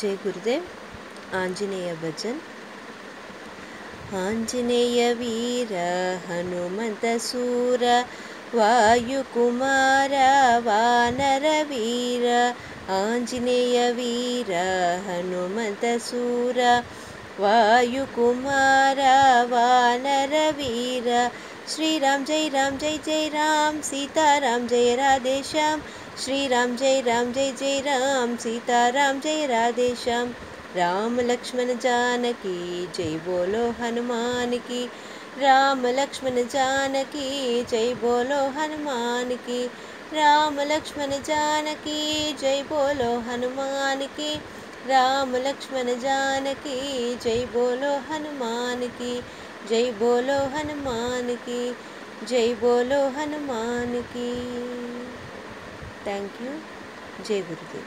जय गुरुदेव आञ्जनेय भजन् आञ्जनेय वीर हनुमन्तसूर वायुकुमार वानरवीर नर आञ्जनेय वीर हनुमन्तसूर वायुकुमारा वा नर श्रीराम जय राम जय जय राम सीताराम जय राधेश्याम श्रीराम जय राम जय जय राम सीता राम जय राधेश्याम। राम लक्ष्मण जानकी, जय बोलो हनुमान की। राम लक्ष्मण जानकी, जय बोलो हनुमान की। राम लक्ष्मण जानकी, जय बोलो हनुमान की। राम लक्ष्मण जानकी, जय बोलो हनुमान की। जय बोलो हनुमान की, जय बोलो हनुमान की। थैंक यू जय गुरुदेव